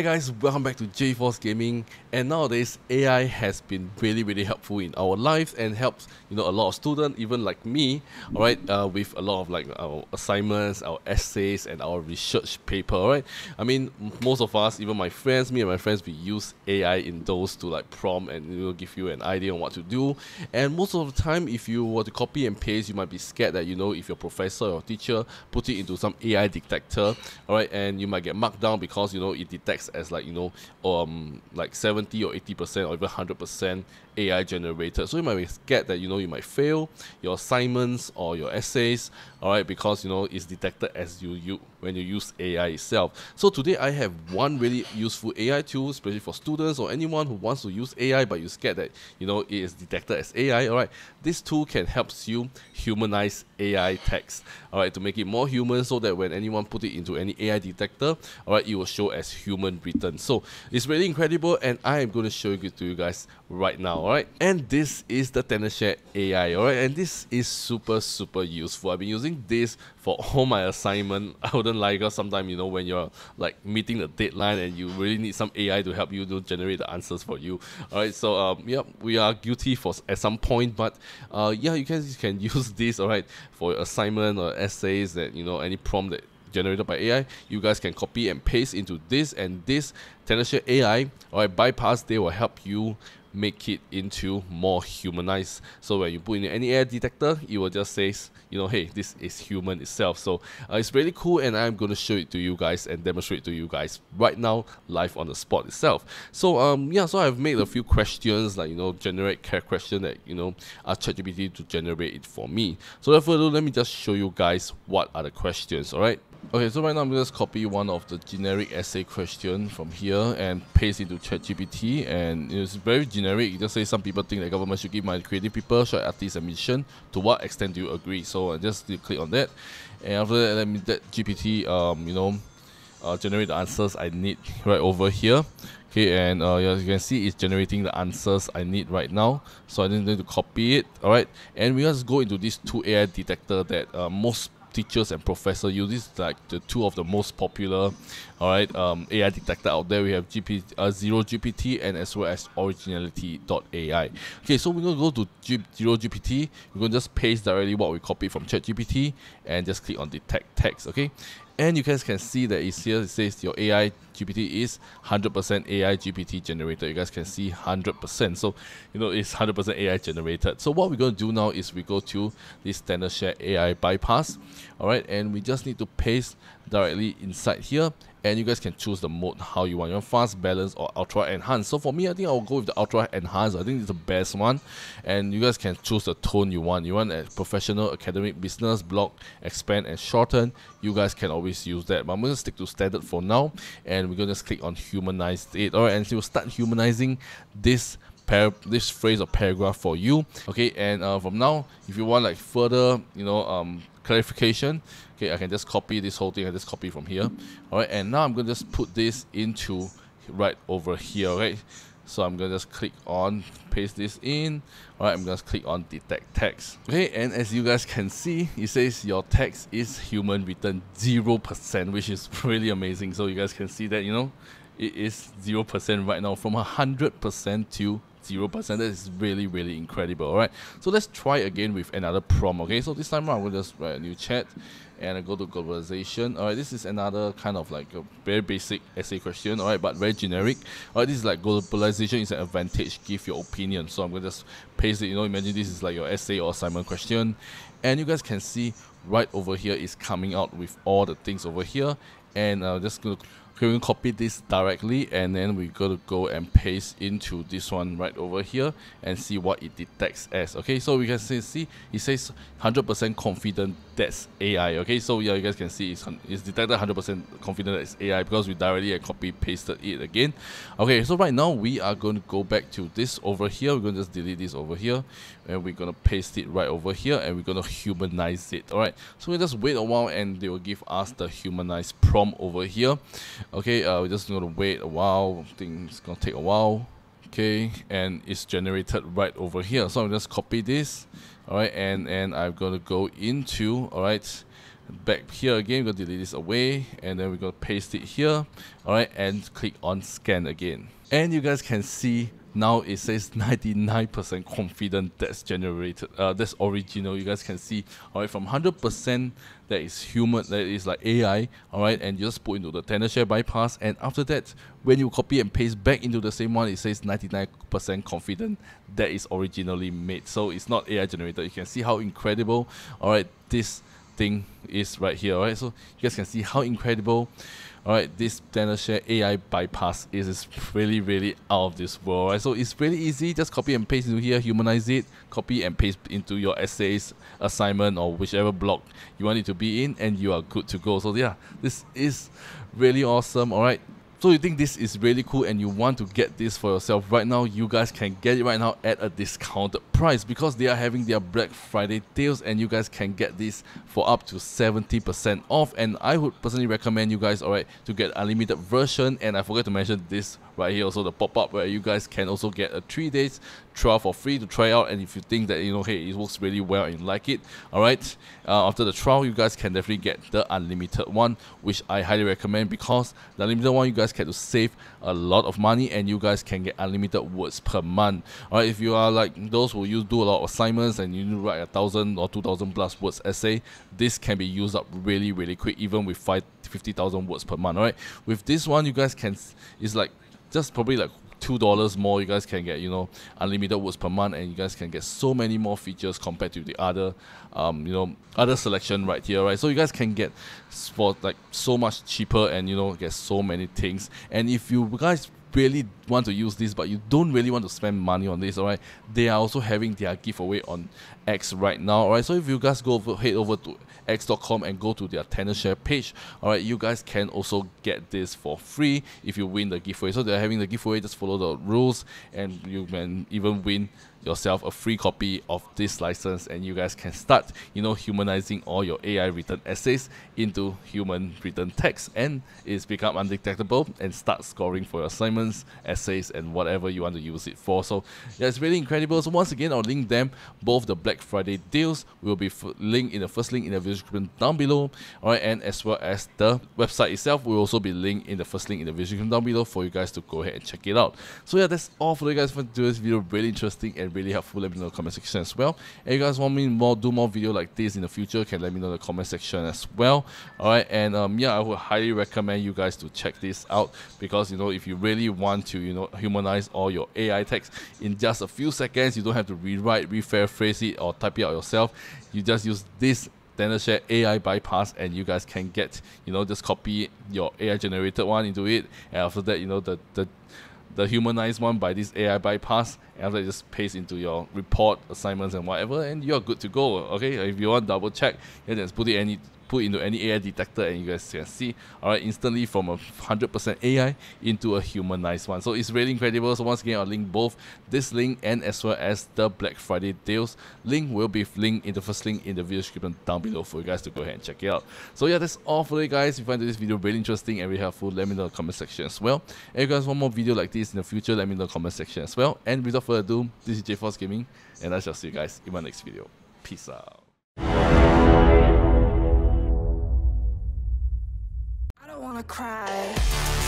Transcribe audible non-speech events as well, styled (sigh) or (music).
Alright guys, welcome back to JForce Gaming. And nowadays AI has been really really helpful in our lives and helps you know a lot of students even like me alright uh, with a lot of like our assignments, our essays and our research paper alright. I mean most of us even my friends, me and my friends we use AI in those to like prompt and you know give you an idea on what to do. And most of the time if you were to copy and paste you might be scared that you know if your professor or teacher put it into some AI detector alright? And you might get marked down because you know it detects as like you know um like 70 or 80 percent or even 100 percent AI generated. So you might scared that you know you might fail your assignments or your essays all right because you know it's detected as you you when you use AI itself. So today I have one really useful AI tool especially for students or anyone who wants to use AI but you're scared that you know it is detected as AI all right this tool can help you humanize AI text all right to make it more human so that when anyone put it into any AI detector all right it will show as human written. So it's really incredible and I am going to show it to you guys right now alright? And this is the TenorShare AI alright? And this is super super useful. I've been using this for all my assignment. (laughs) I wouldn't lie because sometimes you know when you're like meeting the deadline and you really need some AI to help you to generate the answers for you. Alright so um yep we are guilty for at some point but uh yeah you can you (laughs) can use this alright for assignment or essays that you know any prompt that generated by AI, you guys can copy and paste into this and this TenorShare AI, alright, bypass, they will help you make it into more humanized. So when you put in any AI detector, it will just say, you know, hey, this is human itself. So uh, it's really cool, and I'm going to show it to you guys and demonstrate to you guys right now, live on the spot itself. So um, yeah, so I've made a few questions, like you know, generate care question that you know, ask ChatGPT to generate it for me. So further let me just show you guys what are the questions. All right. Okay, so right now I'm just copy one of the generic essay question from here and paste into ChatGPT and it's very generic. It just say some people think the government should give my creative people short artists admission. To what extent do you agree? So I just click on that and after that let me let GPT um you know uh, generate the answers I need right over here. Okay, and uh, as you can see, it's generating the answers I need right now. So I didn't need to copy it. All right, and we just go into this two AI detector that uh, most teachers and professors use. This like the two of the most popular, all right, um, AI detector out there. We have GP, uh, Zero GPT and as well as Originality.ai. Okay, so we're gonna go to G- Zero GPT. We're gonna just paste directly what we copied from ChatGPT and just click on detect text. Okay, and you guys can see that it's here it says your AI GPT is 100% AI GPT generated. You guys can see 100%. So, you know, it's 100% AI generated. So what we're going to do now is we go to this TenorShare AI bypass. All right. And we just need to paste directly inside here and you guys can choose the mode how you want. You want fast, balance, or ultra enhanced. So for me, I think I'll go with the ultra enhanced. I think it's the best one. And you guys can choose the tone you want. You want a professional, academic, business, block, expand, and shorten. You guys can always use that. But I'm to stick to standard for now. And we're going to just click on humanize it. Alright, and it will start humanizing this this phrase or paragraph for you okay? And uh, from now if you want like further you know um clarification okay I can just copy this whole thing I just copy from here alright? And now I'm gonna just put this into right over here right so I'm gonna just click on paste this in alright? I'm gonna click on detect text okay? And as you guys can see it says your text is human written 0% which is (laughs) really amazing. So you guys can see that you know it is 0% right now from 100% to 0%. That is really, really incredible. Alright, so let's try again with another prompt. Okay, so this time around, we'll just write a new chat and I go to globalization. Alright, this is another kind of like a very basic essay question. Alright, but very generic. Alright, this is like globalization is an advantage. Give your opinion. So I'm to just paste it. You know, imagine this is like your essay or assignment question. And you guys can see right over here is coming out with all the things over here. And I'm uh, just going to copy this directly and then we're going to go and paste into this one right over here and see what it detects as okay? So we can see, see it says 100% confident that's AI okay? So yeah you guys can see it's, it's detected 100% confident that it's AI because we directly copy pasted it again. Okay so right now we are going to go back to this over here. We're going to just delete this over here and we're going to paste it right over here and we're going to humanize it all right so we just wait a while and they will give us the humanized prompt over here okay uh, we're just to wait a while. I think it's to take a while. Okay and it's generated right over here. So I'm just copy this. All right and and I'm to go into all right back here again, we're gonna delete this away, and then we're gonna paste it here, alright, and click on scan again. And you guys can see now it says (laughs) 99% confident that's generated uh, that's original. You guys can see all right from 100% that is human that is like ai all right and you just put into the tenorshare bypass and after that when you copy and paste back into the same one it says 99% confident that is originally made. So it's not ai generated. You can see how incredible all right this thing is right here all right so you guys can see how incredible Alright, this Tenorshare AI bypass is, is really, really out of this world. Right? So it's really easy. Just copy and paste into here, humanize it, copy and paste into your essays, assignment, or whichever block you want it to be in, and you are good to go. So yeah, this is really awesome. Alright, so you think this is really cool and you want to get this for yourself? Right now, you guys can get it right now at a discounted price because they are having their Black Friday deals and you guys can get this for up to 70% off. And I would personally recommend you guys alright to get unlimited version. And I forgot to mention this right here also the pop-up where you guys can also get a 3 days trial for free to try out. And if you think that you know hey it works really well and you like it alright uh, after the trial you guys can definitely get the unlimited one which I highly recommend because the unlimited one you guys can to save a lot of money and you guys can get unlimited words per month alright if you are like those who you do a lot of assignments and you write a thousand or two thousand plus words essay this can be used up really really quick even with five 50,000 words per month, alright? With this one, you guys can, it's like just probably like two dollars more you guys can get you know unlimited words per month and you guys can get so many more features compared to the other um you know other selection right here right? So you guys can get for like so much cheaper and you know get so many things. And if you guys really want to use this but you don't really want to spend money on this alright they are also having their giveaway on X right now alright? So if you guys go over, head over to X.com and go to their Tenorshare page. Alright you guys can also get this for free if you win the giveaway. So they're having the giveaway just follow the rules and you can even win yourself a free copy of this license and you guys can start you know humanizing all your AI written essays into human written text. And it's become undetectable and start scoring for your assignments essays and whatever you want to use it for. So yeah it's really incredible. So once again I'll link them. Both the Black Friday deals will be linked in the first link in the video description down below. Alright and as well as the website itself will also be linked in the first link in the video description down below for you guys to go ahead and check it out. So yeah that's all for you guys for today's video. Really interesting and really helpful. Let me know in the comment section as well. And you guys want me more do more video like this in the future can let me know in the comment section as well. All right and um yeah i would highly recommend you guys to check this out because you know if you really want to you know humanize all your ai text in just a few seconds you don't have to rewrite rephrase it or type it out yourself. You just use this Tenorshare AI bypass and you guys can get you know just copy your AI generated one into it. And after that you know the the the humanized one by this AI bypass, and after that just paste into your report, assignments, and whatever, and you're good to go. Okay, if you want double check, you just put it any put into any AI detector and you guys can see, alright, instantly from a 100% AI into a humanized one. So it's really incredible. So once again, I'll link both this link and as well as the Black Friday deals. Link will be linked in the first link in the video description down below for you guys to go ahead and check it out. So yeah, that's all for today guys. If you find this video really interesting and really helpful, let me know in the comment section as well. And if you guys want more video like this in the future, let me know in the comment section as well. And without further ado, this is JForce Gaming and I shall see you guys in my next video. Peace out. Cry